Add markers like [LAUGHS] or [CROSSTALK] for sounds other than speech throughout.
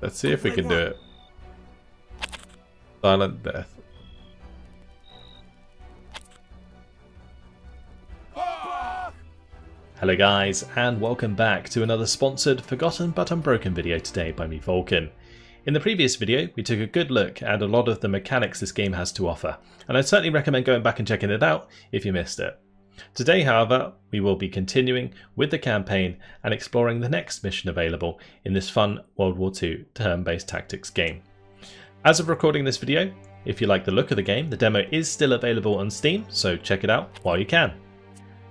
Let's see if we oh can do it. Silent death. Hello guys, and welcome back to another sponsored Forgotten But Unbroken video today by me Vulcan. In the previous video, we took a good look at a lot of the mechanics this game has to offer, and I'd certainly recommend going back and checking it out if you missed it. Today, however, we will be continuing with the campaign and exploring the next mission available in this fun World War II turn-based tactics game. As of recording this video, if you like the look of the game, the demo is still available on Steam, so check it out while you can.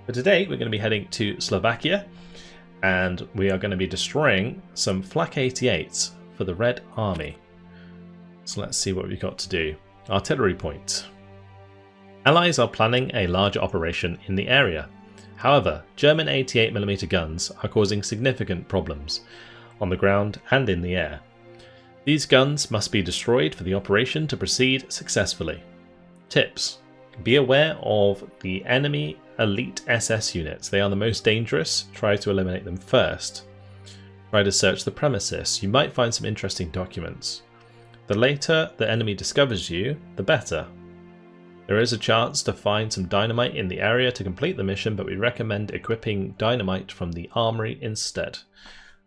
But today we're going to be heading to Slovakia and we are going to be destroying some Flak 88s for the Red Army. So let's see what we've got to do. Artillery point. Allies are planning a larger operation in the area. However, German 88mm guns are causing significant problems on the ground and in the air. These guns must be destroyed for the operation to proceed successfully. Tips. Be aware of the enemy elite SS units. They are the most dangerous. Try to eliminate them first. Try to search the premises. You might find some interesting documents. The later the enemy discovers you, the better. There is a chance to find some dynamite in the area to complete the mission, but we recommend equipping dynamite from the armory instead.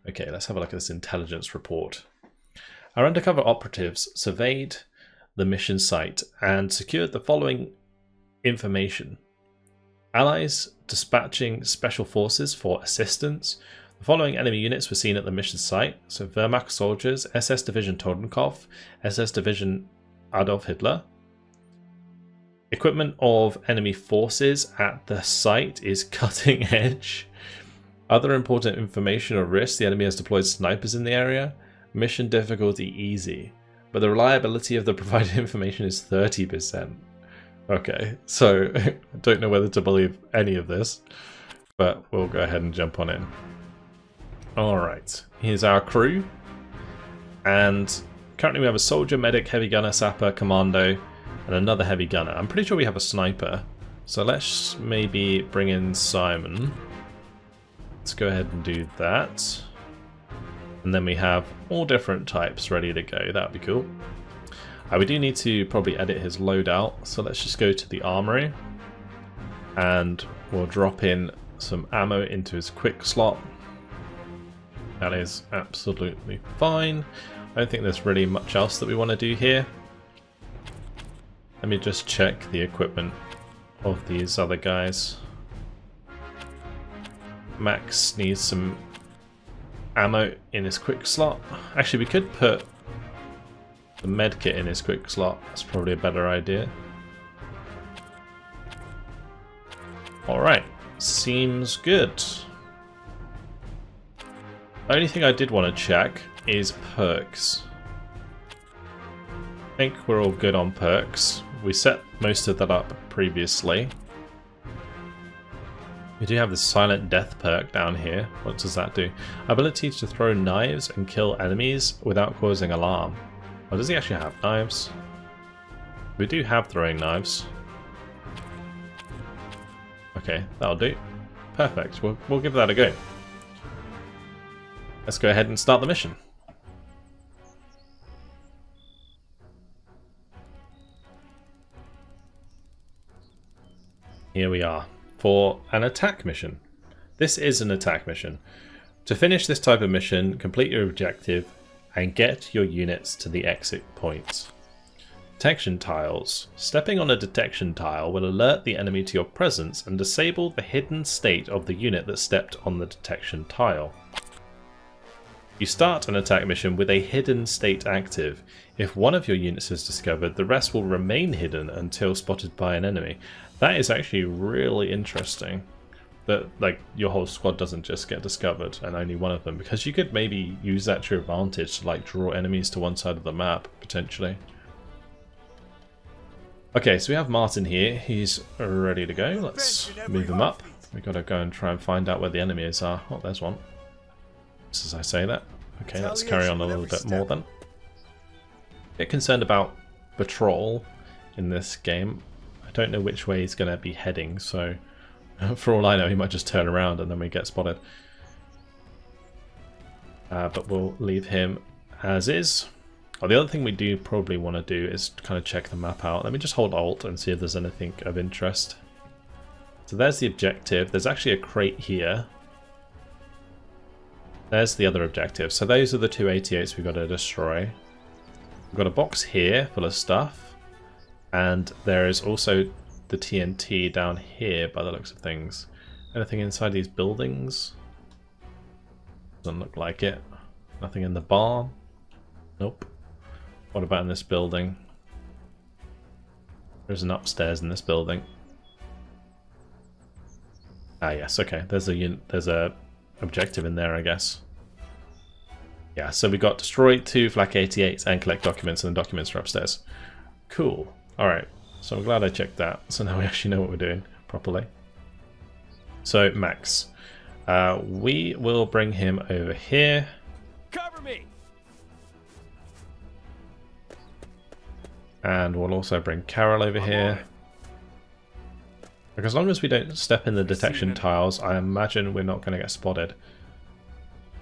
Okay, let's have a look at this intelligence report. Our undercover operatives surveyed the mission site and secured the following information. Allies dispatching special forces for assistance. The following enemy units were seen at the mission site. So Wehrmacht soldiers, SS Division Totenkopf, SS Division Adolf Hitler. Equipment of enemy forces at the site is [LAUGHS] cutting edge. Other important information or risks, the enemy has deployed snipers in the area. Mission difficulty easy, but the reliability of the [LAUGHS] provided information is 30%. Okay, so I [LAUGHS] don't know whether to believe any of this, but we'll go ahead and jump on in. Alright, here's our crew. And currently we have a soldier, medic, heavy gunner, sapper, commando, and another heavy gunner. I'm pretty sure we have a sniper. So let's maybe bring in Simon. Let's go ahead and do that. And then we have all different types ready to go. That would be cool. Uh, we do need to probably edit his loadout, so let's just go to the armory. And we'll drop in some ammo into his quick slot. That is absolutely fine. I don't think there's really much else that we want to do here. Let me just check the equipment of these other guys. Max needs some ammo in his quick slot. Actually, we could put the medkit in his quick slot. That's probably a better idea. Alright, seems good. Only thing I did want to check is perks. I think we're all good on perks. We set most of that up previously. We do have the silent death perk down here. What does that do? Ability to throw knives and kill enemies without causing alarm. Oh, does he actually have knives? We do have throwing knives. Okay, that'll do. Perfect. We'll, we'll give that a go. Let's go ahead and start the mission. Here we are for an attack mission. This is an attack mission. To finish this type of mission, complete your objective and get your units to the exit points. Detection tiles. Stepping on a detection tile will alert the enemy to your presence and disable the hidden state of the unit that stepped on the detection tile. You start an attack mission with a hidden state active. If one of your units is discovered, the rest will remain hidden until spotted by an enemy. That is actually really interesting. That like your whole squad doesn't just get discovered and only one of them because you could maybe use that to your advantage to like draw enemies to one side of the map potentially. Okay, so we have Martin here. He's ready to go. Let's move him up. We gotta go and try and find out where the enemies are. Oh, there's one. Just as I say that. Okay, let's carry on a little bit more then. Bit concerned about patrol in this game. I don't know which way he's going to be heading, so [LAUGHS] for all I know, he might just turn around and then we get spotted. Uh, but we'll leave him as is. Oh, the other thing we do probably want to do is kind of check the map out. Let me just hold Alt and see if there's anything of interest. So there's the objective. There's actually a crate here. There's the other objective. So those are the two 88s we've got to destroy. We've got a box here full of stuff. And there is also the TNT down here by the looks of things. Anything inside these buildings? Doesn't look like it. Nothing in the barn? Nope. What about in this building? There's an upstairs in this building. Ah yes, okay. There's a there's a objective in there, I guess. Yeah, so we got destroy two flak 88s and collect documents, and the documents are upstairs. Cool. Alright, so I'm glad I checked that. [LAUGHS] So now we actually know what we're doing properly. So, Max. Uh, we will bring him over here. Cover me. And we'll also bring Carol over here. Like, as long as we don't step in the detection tiles, I imagine we're not going to get spotted.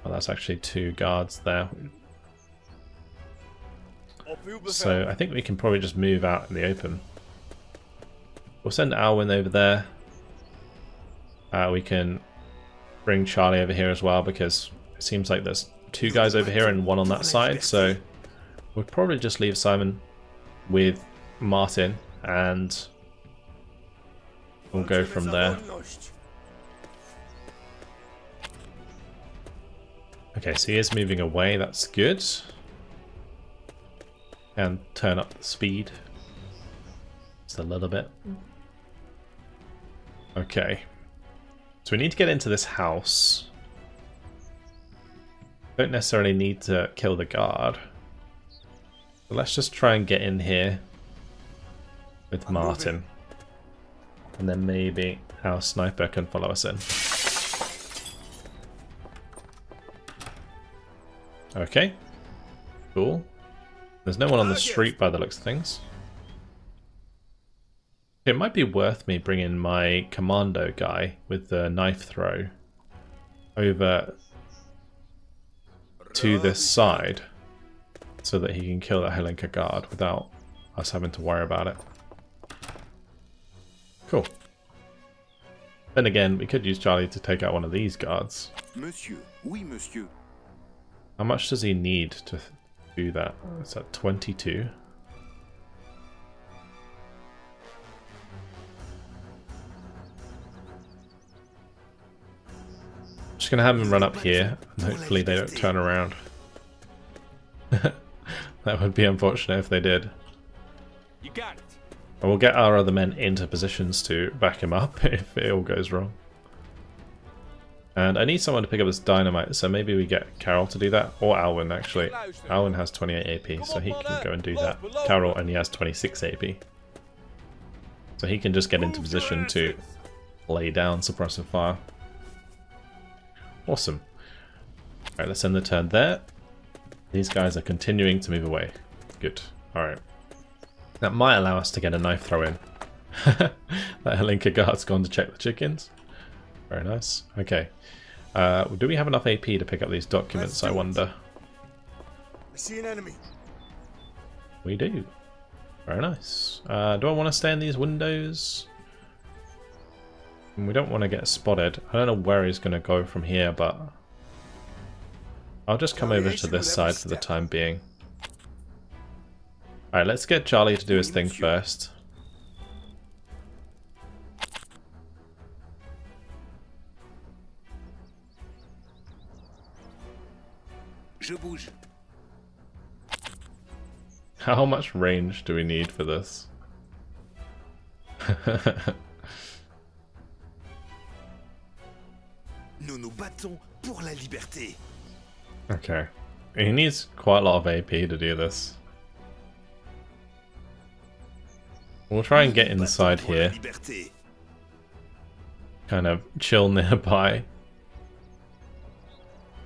Well, that's actually two guards there. So I think we can probably just move out in the open. We'll send Alwyn over there. Uh, we can bring Charlie over here as well because it seems like there's two guys over here and one on that side. So we'll probably just leave Simon with Martin and we'll go from there. Okay, so he is moving away, that's good. And turn up the speed. Just a little bit. Okay. So we need to get into this house. Don't necessarily need to kill the guard. Let's just try and get in here with Martin. And then maybe our sniper can follow us in. Okay. Cool. There's no one on the ah, street by the looks of things. It might be worth me bringing my commando guy with the knife throw over to this side so that he can kill that Hlinka guard without us having to worry about it. Cool. Then again, we could use Charlie to take out one of these guards. Monsieur, oui, monsieur. How much does he need to do that? Is that 22? Just gonna have him run up here, and hopefully they don't turn around. [LAUGHS] that would be unfortunate if they did. You got it. And we'll get our other men into positions to back him up [LAUGHS] if it all goes wrong. And I need someone to pick up this dynamite, so maybe we get Carol to do that, or Alwyn actually. Alwyn has 28 AP, so he can go and do that. Carol only has 26 AP. So he can just get into position to lay down suppressive fire. Awesome. Alright, let's end the turn there. These guys are continuing to move away. Good. Alright. That might allow us to get a knife throw in. [LAUGHS] that Hlinka guard's gone to check the chickens. Very nice. Okay. Uh, do we have enough AP to pick up these documents, I wonder? I see an enemy. We do. Very nice. Uh, do I want to stay in these windows? We don't want to get spotted. I don't know where he's going to go from here, but... I'll just come over to this side for the time being. Alright, let's get Charlie to do his thing first. Je bouge. How much range do we need for this? [LAUGHS] nous nous battons pour la liberté. Okay. He needs quite a lot of AP to do this. We'll try and get inside here. Kind of chill [LAUGHS] nearby.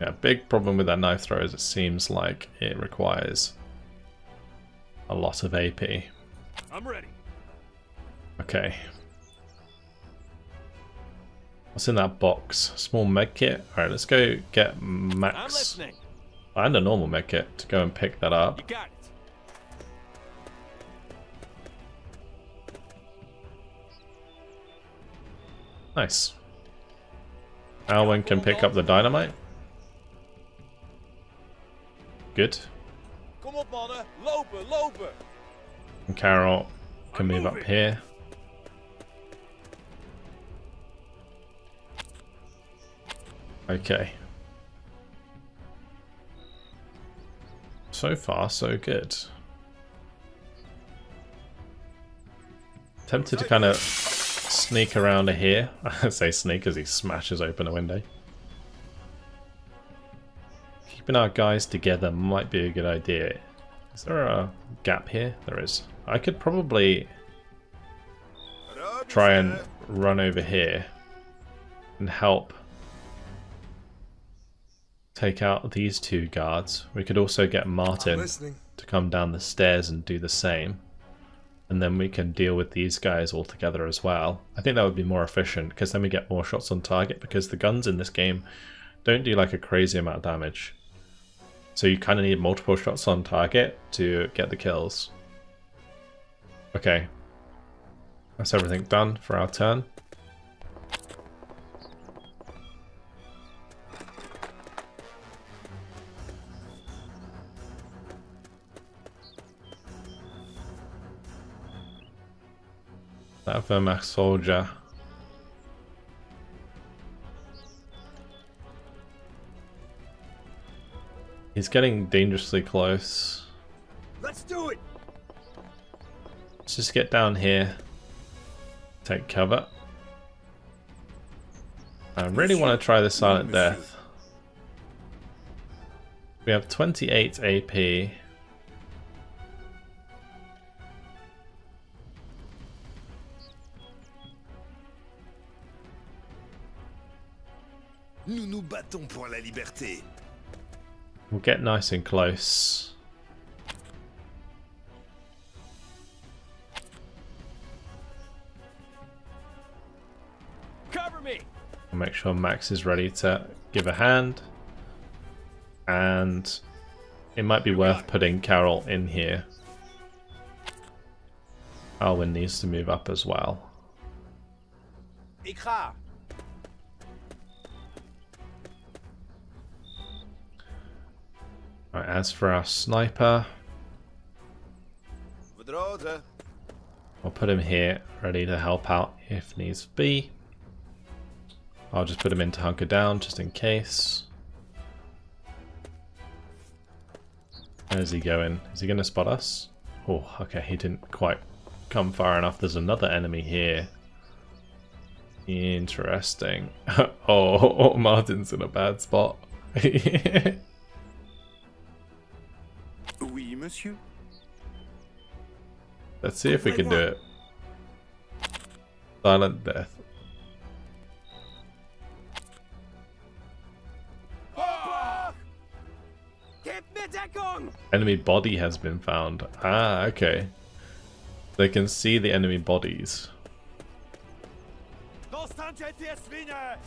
Yeah, big problem with that knife throw is it seems like it requires a lot of AP. I'm ready. Okay. What's in that box? Small med kit. Alright, let's go get Max And a normal med kit to go and pick that up. You got it. Nice. Alwyn can pick up the dynamite. Good. Kom op mannen, lopen, lopen. And Carol can move up here. Okay. So far, so good. Tempted to kind of sneak around here. [LAUGHS] I say sneak as he smashes open a window. Keeping our guys together might be a good idea. Is there a gap here? There is. I could probably try and run over here and help take out these two guards. We could also get Martin to come down the stairs and do the same. And then we can deal with these guys all together as well. I think that would be more efficient because then we get more shots on target because the guns in this game don't do like a crazy amount of damage. So you kind of need multiple shots on target to get the kills. Okay. That's everything done for our turn. That Wehrmacht soldier. He's getting dangerously close. Let's do it. Let's just get down here. Take cover. I really want to try the silent death. We have 28 AP. Nous nous battons pour la liberté. We'll get nice and close. Cover me. I'll make sure Max is ready to give a hand. And it might be worth putting Carol in here. Alwyn needs to move up as well. Ik Right, as for our sniper, I'll put him here, ready to help out if needs be. I'll just put him in to hunker down, just in case. Where's he going? Is he going to spot us? Oh, okay, he didn't quite come far enough. There's another enemy here. Interesting. [LAUGHS] oh, [LAUGHS] Martin's in a bad spot. [LAUGHS] Monsieur. Let's see if we can do it. Silent death. Gib mir Deckung. Enemy body has been found. Ah, okay. They can see the enemy bodies.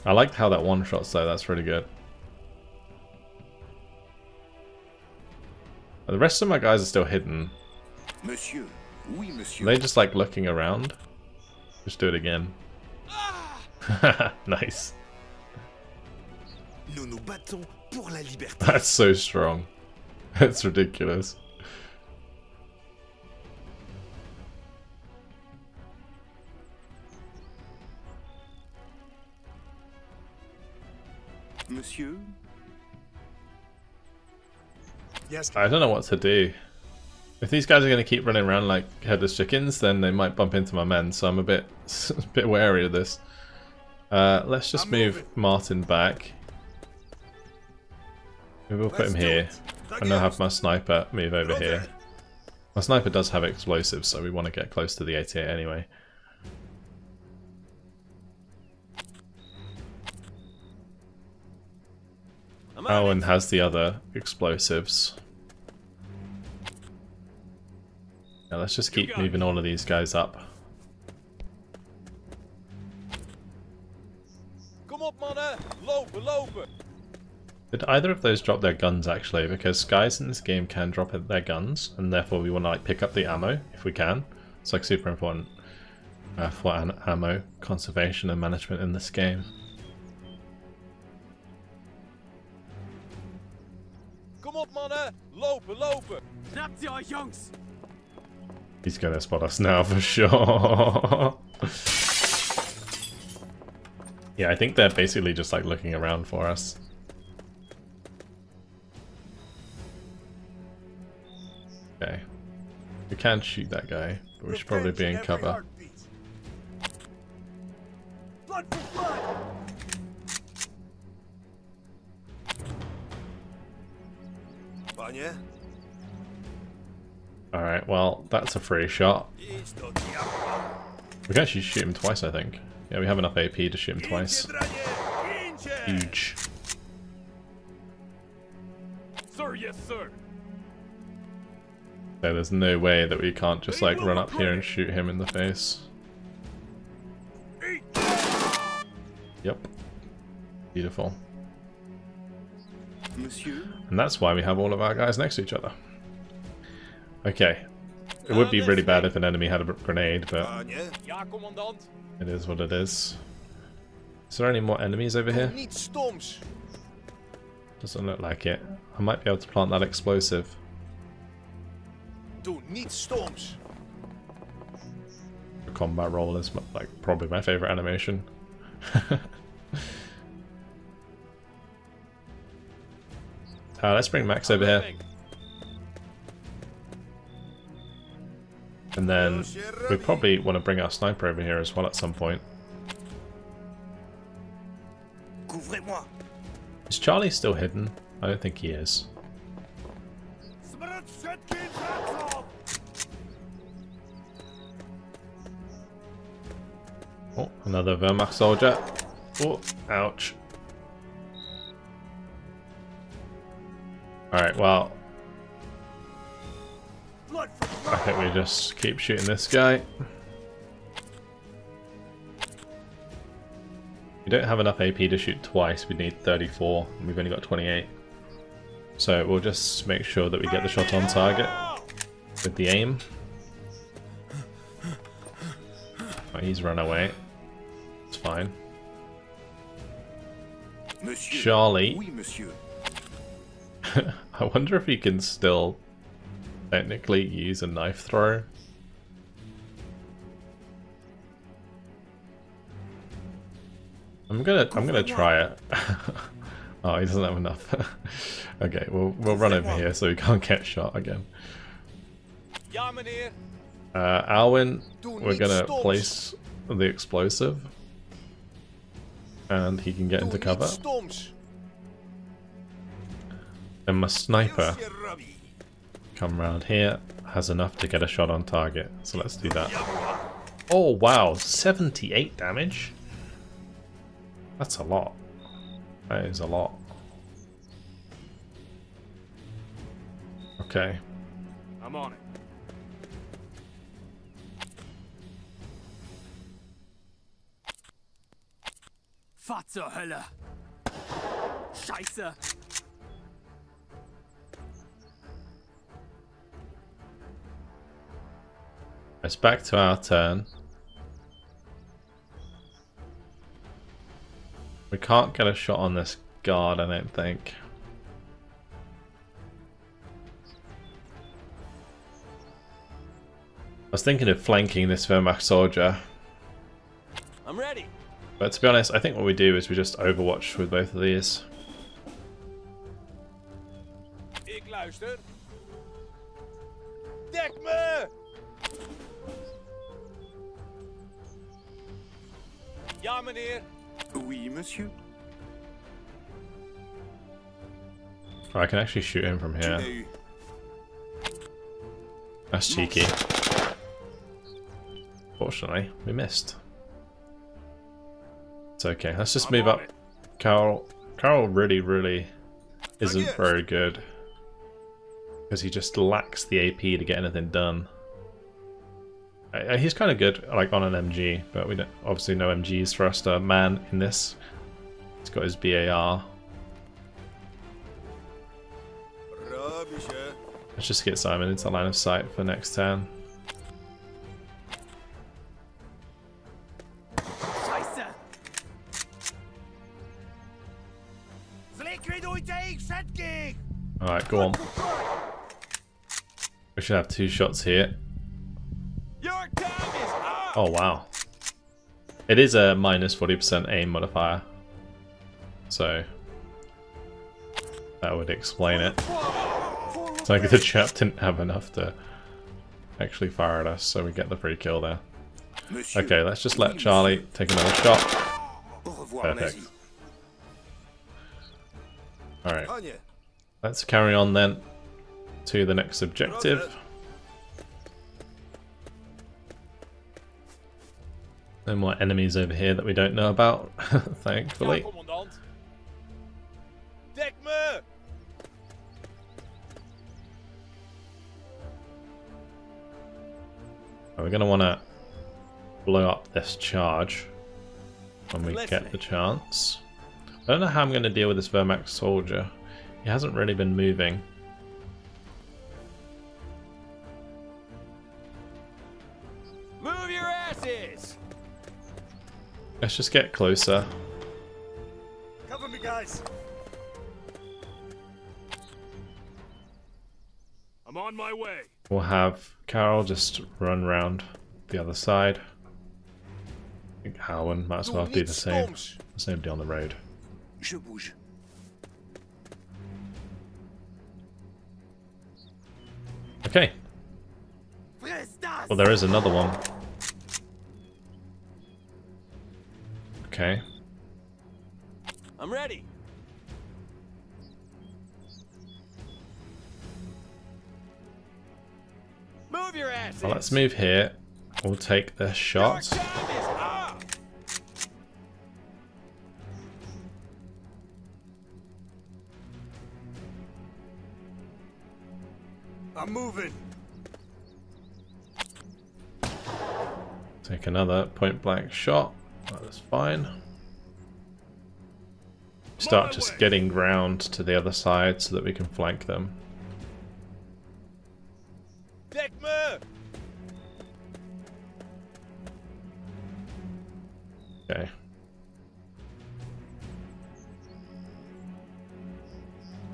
I liked how that one shot though, that's really good. The rest of my guys are still hidden. Monsieur. Oui, monsieur. Are they just like looking around? Just do it again. [LAUGHS] nice. Nous nous battons pour la liberté. That's so strong. That's ridiculous. Monsieur. Yes. I don't know what to do. If these guys are going to keep running around like headless chickens, then they might bump into my men, so I'm a bit, [LAUGHS] a bit wary of this. Uh, let's just I'm move moving. Martin back. Maybe we'll put Let's him here. And I'll have my sniper move over Okay. here. My sniper does have explosives, so we want to get close to the 88 anyway. Owen has the other explosives. Yeah, let's just keep moving all of these guys up. Kom op mannen. Lopen, lopen. Did either of those drop their guns actually? Because guys in this game can drop their guns, and therefore we want to like pick up the ammo if we can. It's like super important uh, for an ammo conservation and management in this game. Kom op, mannen. Eh? Lopen, lopen. Knapt ihr euch, Jungs. He's gonna spot us now for sure. [LAUGHS] yeah, I think they're basically just like looking around for us. Okay. We can shoot that guy, but we should probably be in cover. Blood for blood. Panie? Alright, well, that's a free shot. Idź do diabła. We can actually shoot him twice, I think. Yeah, we have enough AP to shoot him twice. Gincie, dranie! Gincie! Huge. Sir, yes, sir. So there's no way that we can't just like run up here and shoot him in the face. Yep. Beautiful. Monsieur? And that's why we have all of our guys next to each other. Okay. It would be really bad if an enemy had a grenade, but Panie? Ja, commandant. it is what it is. Is there any more enemies over here? Doesn't look like it. I might be able to plant that explosive. Doe niet stoms! The combat roll is like probably my favorite animation. [LAUGHS] uh, let's bring Max over here, and then we probably want to bring our sniper over here as well at some point. Is Charlie still hidden? I don't think he is. Smrt všetkým zradcom. Oh, another Wehrmacht soldier. Oh, ouch. Alright, well, I think we just keep shooting this guy. We don't have enough AP to shoot twice, we need 34, and we've only got 28. So we'll just make sure that we get the shot on target with the aim. Oh, he's run away. It's fine. Monsieur? Charlie. [LAUGHS] I wonder if he can still technically use a knife throw. I'm gonna I'm gonna try it. [LAUGHS] oh, he doesn't have enough. [LAUGHS] okay, we'll we'll run over here so he can't get shot again. Uh, Alwyn, we're gonna place the explosive, and he can get into cover. And my sniper come around here has enough to get a shot on target. So let's do that. Oh wow, 78 damage? That's a lot. That is a lot. Okay. I'm on it. Scheiße. It's back to our turn. We can't get a shot on this guard, I don't think. I was thinking of flanking this Wehrmacht soldier, I'm ready. but to be honest, I think what we do is we just overwatch with both of these. Ik luister. Dek me! Ja, meneer. Oui, monsieur. Oh, I can actually shoot him from here. That's cheeky. Fortunately, we missed. It's okay. Let's just move up. it. Carol, Carol really, really isn't very good because he just lacks the AP to get anything done. Uh, uh, He's kind of good, like on an MG, but we don't obviously no MGs for us to man in this. He's got his BAR. Let's just get Simon into line of sight for next turn. Alright, go on. We should have two shots here. Oh wow. It is a minus 40% aim modifier. So that would explain it. It's like the chap didn't have enough to actually fire at us, so we get the free kill there. Okay, let's just let Charlie take another shot. Perfect. Alright, let's carry on then to the next objective. No more enemies over here that we don't know about, [LAUGHS] thankfully. We're going to want to blow up this charge when we get the chance. I don't know how I'm going to deal with this Wehrmacht soldier. He hasn't really been moving. Let's just get closer. Cover me, guys. I'm on my way. We'll have Carol just run round the other side. I think Alwyn might as well do the same. There's nobody on the road. Je bouge. Okay, well there is another one. Okay, I'm ready. Move your asses! well let's move here. We'll take the shot. time is up! I'm moving. Take another point blank shot. That's fine. Start just getting round to the other side so that we can flank them. Okay.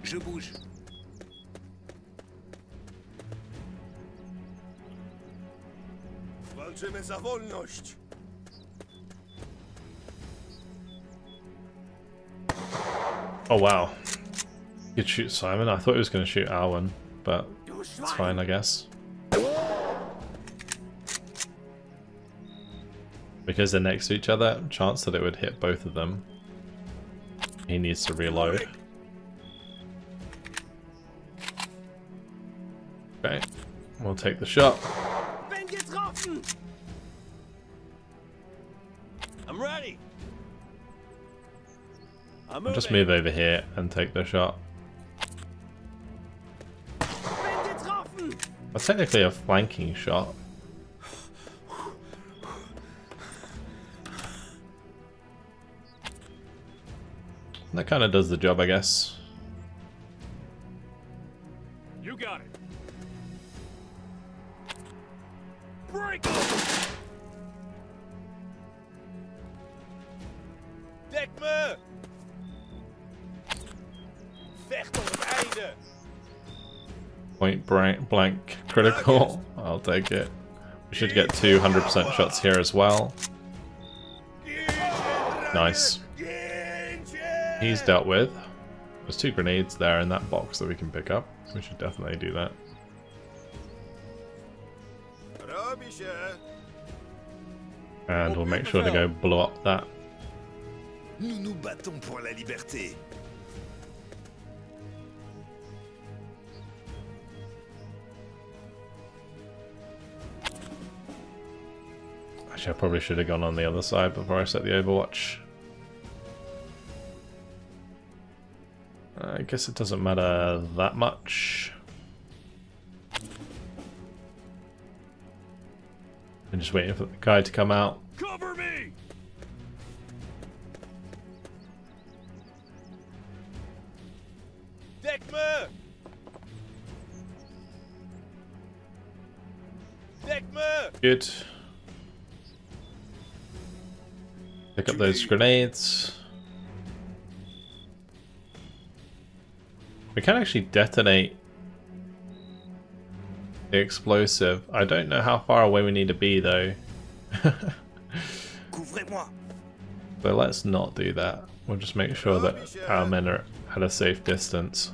Je bouge. Walczymy za wolność. Oh wow. You could shoot Simon. I thought he was going to shoot Alwyn, but it's fine, I guess. Because they're next to each other, chance that it would hit both of them. He needs to reload. Okay, we'll take the shot. I'm ready. I'll just move over here and take the shot. That's technically a flanking shot. That kind of does the job, I guess. Critical. I'll take it. We should get 200% shots here as well. Nice. He's dealt with. There's two grenades there in that box that we can pick up. We should definitely do that. And we'll make sure to go blow up that. Nous nous battons pour la liberté. Actually, I probably should have gone on the other side before I set the overwatch. I guess it doesn't matter that much. I'm just waiting for the guy to come out. Cover me! Deckmer! Deckmer! Good. Pick up those grenades. We can actually detonate the explosive. I don't know how far away we need to be though. so [LAUGHS] let's not do that. We'll just make sure that our men are at a safe distance.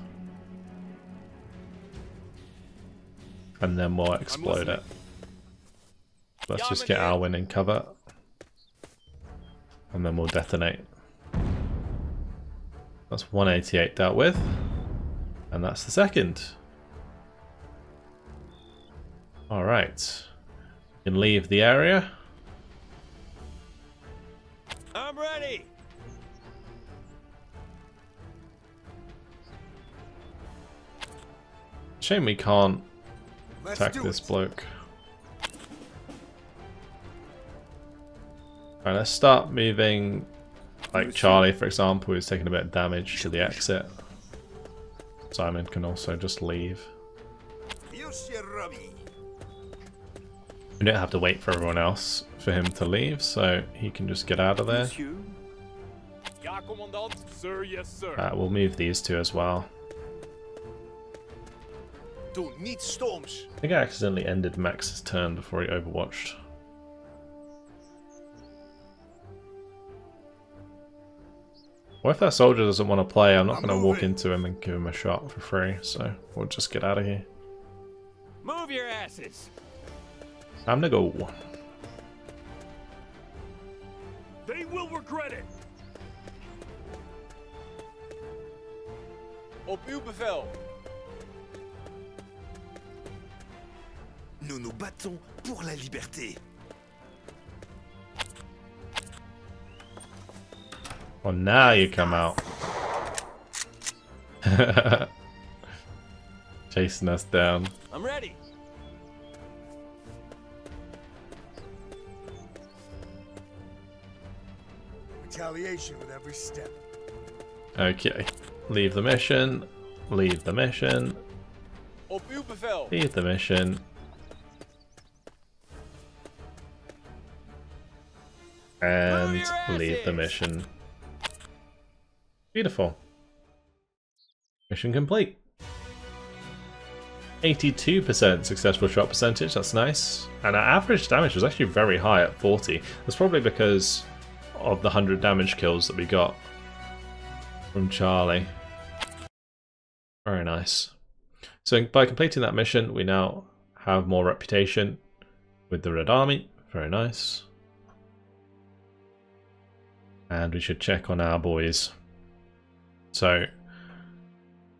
And then we'll explode it. Let's just get Alwyn in cover. And then we'll detonate. That's 188 dealt with. And that's the second. Alright. You can leave the area. I'm ready. Shame we can't attack this bloke. Alright, let's start moving like Charlie for example who's taking a bit of damage to the exit. Simon can also just leave. We don't have to wait for everyone else for him to leave, so he can just get out of there. Uh, we'll move these two as well. Don't need storms. I think I accidentally ended Max's turn before he overwatched. What if that soldier doesn't want to play? I'm not going to walk into him and give him a shot for free, so we'll just get out of here. Move your asses. Time to go. They will regret it. Op uw bevel. Nous nous battons pour la liberté. Well, now you come out. [LAUGHS] Chasing us down. I'm ready. Retaliation with every step. Okay. Leave the mission. Leave the mission. Op uw bevel. Leave the mission. And leave the mission. Beautiful. Mission complete. 82% successful shot percentage, that's nice. And our average damage was actually very high at 40. That's probably because of the 100 damage kills that we got from Charlie. Very nice. So by completing that mission, we now have more reputation with the Red Army. Very nice. And we should check on our boys. So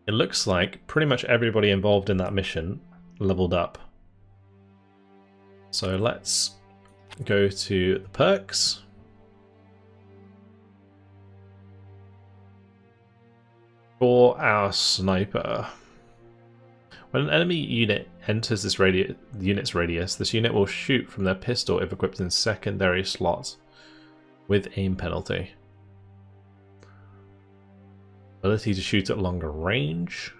it looks like pretty much everybody involved in that mission leveled up. So let's go to the perks. For our sniper. When an enemy unit enters this radi unit's radius, this unit will shoot from their pistol if equipped in secondary slots with aim penalty. Ability to shoot at longer range.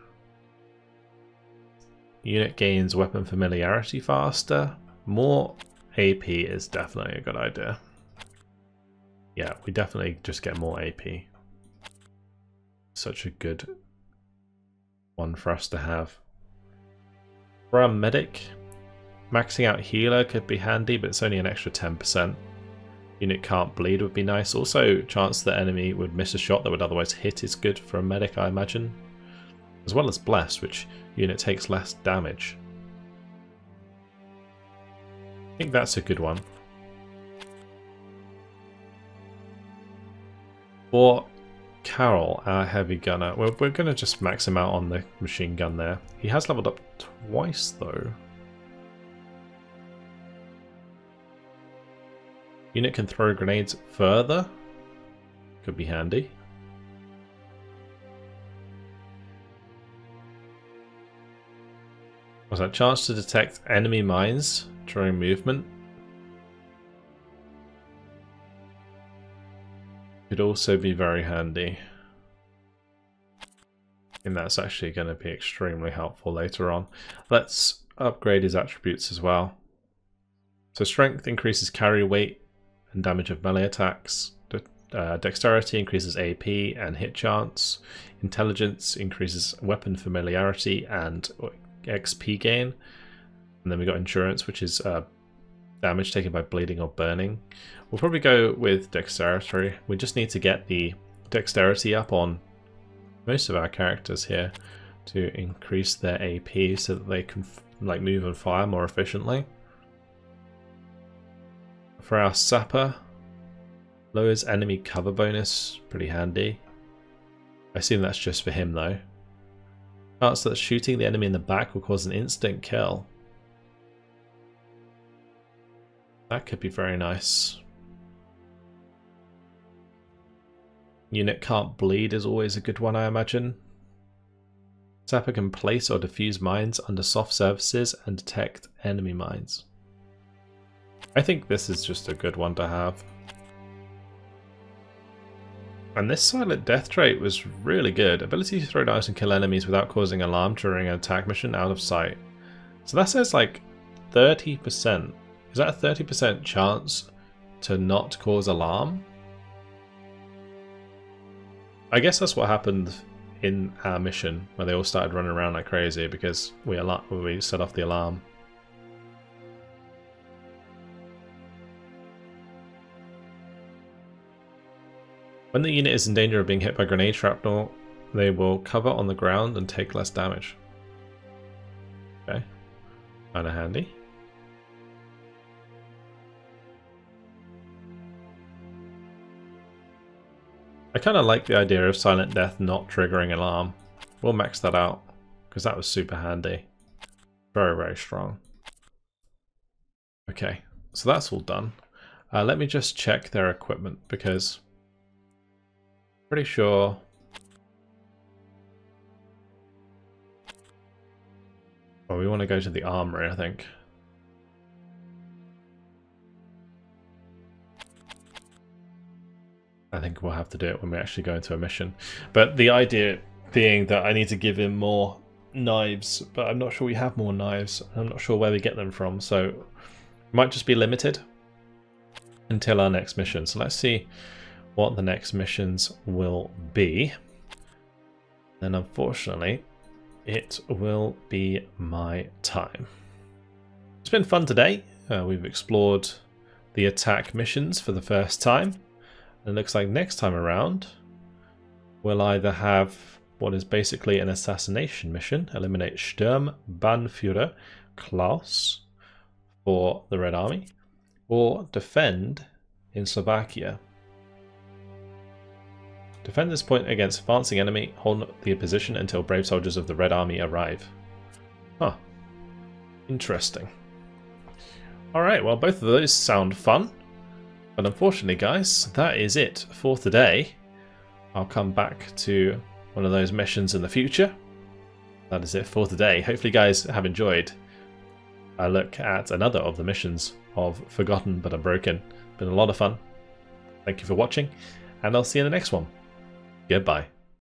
Unit gains weapon familiarity faster. More AP is definitely a good idea. Yeah, we definitely just get more AP. Such a good one for us to have. For our medic, maxing out healer could be handy, but it's only an extra 10%. Unit can't bleed would be nice. Also, chance the enemy would miss a shot that would otherwise hit is good for a medic, I imagine. As well as Bless, which unit takes less damage. I think that's a good one. For Carol, our heavy gunner, we're, we're going to just max him out on the machine gun there. He has leveled up twice, though. Unit can throw grenades further. Could be handy. Was that chance to detect enemy mines during movement? Could also be very handy. And that's actually going to be extremely helpful later on. Let's upgrade his attributes as well. So strength increases carry weight and damage of melee attacks. Uh, dexterity increases AP and hit chance. Intelligence increases weapon familiarity and XP gain. And then we got endurance, which is uh, damage taken by bleeding or burning. We'll probably go with dexterity. We just need to get the dexterity up on most of our characters here to increase their AP so that they can like move and fire more efficiently. For our sapper, lowers enemy cover bonus, pretty handy. I assume that's just for him though. Chance that shooting the enemy in the back will cause an instant kill. That could be very nice. Unit can't bleed is always a good one, I imagine. Sapper can place or defuse mines under soft surfaces and detect enemy mines. I think this is just a good one to have. And this silent death trait was really good. Ability to throw dice and kill enemies without causing alarm during an attack mission out of sight. So that says like 30%. Is that a 30% chance to not cause alarm? I guess that's what happened in our mission, where they all started running around like crazy because we, we set off the alarm. When the unit is in danger of being hit by grenade shrapnel, they will cover on the ground and take less damage. Okay, kinda handy. I kind of like the idea of Silent Death not triggering alarm. We'll max that out, because that was super handy. Very, very strong. Okay, so that's all done. Uh, let me just check their equipment, because pretty sure... Well, we want to go to the armory, I think. I think we'll have to do it when we actually go into a mission. But the idea being that I need to give him more knives, but I'm not sure we have more knives. I'm not sure where we get them from, so might just be limited until our next mission. So let's see what the next missions will be. And unfortunately, it will be my time. It's been fun today. Uh, we've explored the attack missions for the first time. And It looks like next time around, we'll either have what is basically an assassination mission, eliminate Sturm Sturmbannführer Klaus for the Red Army, or defend in Slovakia. Defend this point against advancing enemy, hold the position until brave soldiers of the Red Army arrive. Huh. Interesting. Alright, well both of those sound fun. But unfortunately, guys, that is it for today. I'll come back to one of those missions in the future. That is it for today. Hopefully, guys have enjoyed a look at another of the missions of Forgotten but Unbroken. Been a lot of fun. Thank you for watching, and I'll see you in the next one. Goodbye.